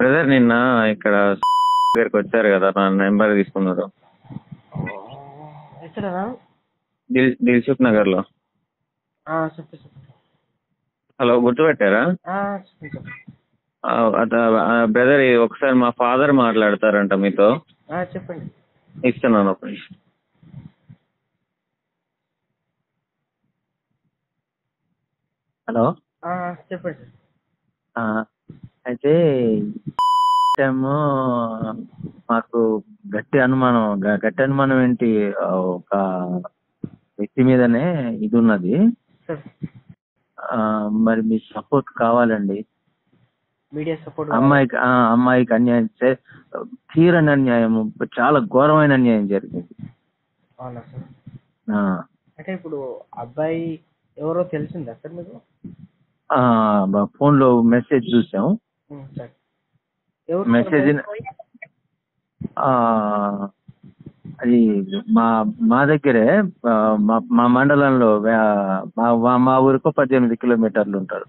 Brother నిన్న ఇక్కడ దగ్గరికి వచ్చారు కదా నా నెంబర్ తీసుకున్నారు. దిల్ దిల్సుఖ్ నగర్లో హలో గుర్తుపెట్టారా? బ్రదర్ ఒకసారి మా ఫాదర్ మాట్లాడతారంట మీతో. చెప్పండి. ఇస్తున్నాను ఒక నిమిషం. హలో? చెప్పండి. అయితే ఏమో మాకు గట్టి అనుమానం గట్టి అనుమానం ఏంటి? ఒక వ్యక్తి మీదనే ఇది ఉన్నది. మరి మీ సపోర్ట్ కావాలండి. మీడియా సపోర్ట్ అమ్మాయికి అమ్మాయికి అన్యాయం చే- తీరని అన్యాయం చాలా ఘోరమైన అన్యాయం జరిగింది. అవునా సార్? ఆ, అంటే ఇప్పుడు అబ్బాయి ఎవరో తెలిసిందా సార్ మీకు? ఫోన్లో మెసేజ్ చూసాం ఉమ్, సార్ ఎవరు సార్ మెసేజ్ అది మా మా దగ్గరే మా మండలంలో మా మా- ఊరికి పద్దెనిమిది కిలోమీటర్లు ఉంటారు.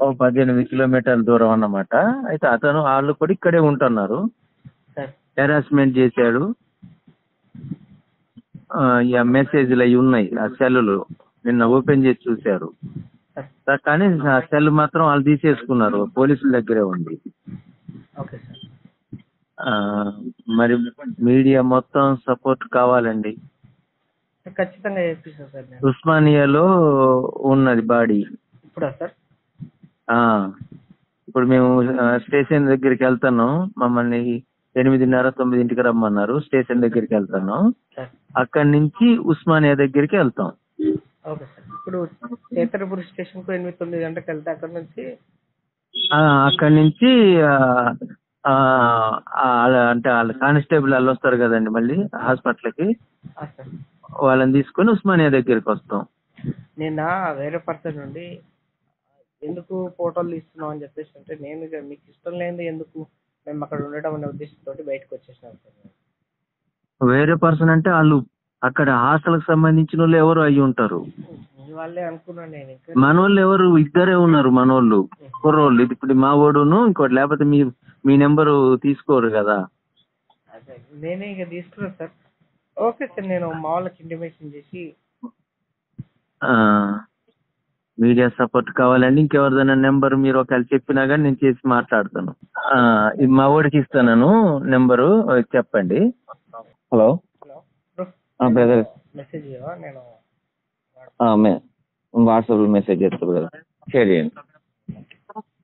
ఓ పద్దెనిమిది కిలోమీటర్ల దూరం అన్నమాట. అయితే అతను వాళ్ళు కూడా ఇక్కడే ఉంటున్నారు. హెరాస్మెంట్ చేశాడు. మెసేజ్లు అవి ఉన్నాయి. ఆ సెల్లులు నిన్న ఓపెన్ చేసి చూశారు. కానీ సెల్ మాత్రం వాళ్ళు తీసేసుకున్నారు. పోలీసుల దగ్గరే ఉంది. Okay sir. ఆ, మరి మీడియా మొత్తం సపోర్ట్ కావాలండి. ఖచ్చితంగా చేపిస్తా సార్ నేను. ఉస్మానియాలో ఉన్నది బాడీ. ఇప్పుడా సార్? ఆ, ఇప్పుడు మేము ఆ, స్టేషన్ దగ్గరికి వెళ్తున్నాం. మమ్మల్ని ఎనిమిదిన్నర తొమ్మిదింటికి రమ్మన్నారు. స్టేషన్ దగ్గరికి వెళ్తున్నాం. సార్. అక్కడి నుంచి ఉస్మానియా దగ్గరికి వెళ్తాం. Okay sir. ఇప్పుడు చేతరపురి స్టేషన్కు ఎనిమిది తొమ్మిది గంటలకు వెళ్తే అక్కడ నుంచి అక్కడి నుంచి అంటే వాళ్ళ కానిస్టేబుల్ వాళ్ళు వస్తారు కదండి మళ్ళీ హాస్పిటల్కి. ఆ, సార్. వాళ్ళని తీసుకొని ఉస్మానియా దగ్గరికి వస్తాం. నిన్న వేరే పర్సన్ నుండి ఎందుకు ఫోటోలు తీస్తున్నావు అని చెప్పేసి అంటే నేను ఇక మీకు ఇష్టం లేనిది ఎందుకు మేము అక్కడ ఉండడం అనే ఉద్దేశంతో బయటకు వచ్చేసినాను సార్. నేను. వేరే పర్సన్ అంటే వాళ్ళు అక్కడ హాస్టల్కి సంబంధించిన వాళ్ళు ఎవరు అయి ఉంటారు? మనోళ్ళు ఎవరు? ఇద్దరే ఉన్నారు మనోళ్ళు. కుర్రోళ్ళు. ఇది ఇప్పుడు మా ఓడును ఇంకోటి లేకపోతే మీ మీ నెంబరు తీసుకోరు కదా. నేనే ఇక తీసుకున్నాను సార్. ఓకే సార్ నేను మా వాళ్ళకి ఇంటిమేషన్ చేసి ఆ, మీడియా సపోర్ట్ కావాలండి. ఇంకెవరిదైనా నెంబర్ మీరు ఒకవేళ చెప్పినా కానీ నేను చేసి మాట్లాడతాను. మా ఓడికి ఇస్తాను నెంబరు చెప్పండి. హలో? బ్రదర్ మెసేజ్ చేయవా నేను వాట్సాప్లో మెసేజ్ చేస్తారు కదా షేర్ చేయండి